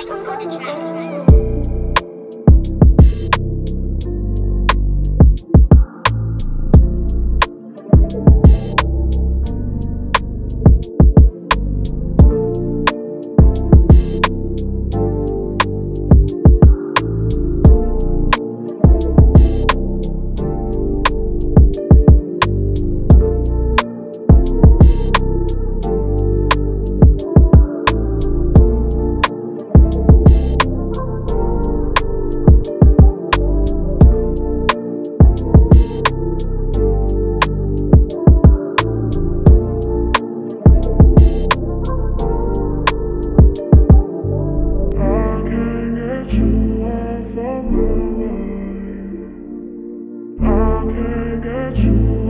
Michael's on the track. Can't get you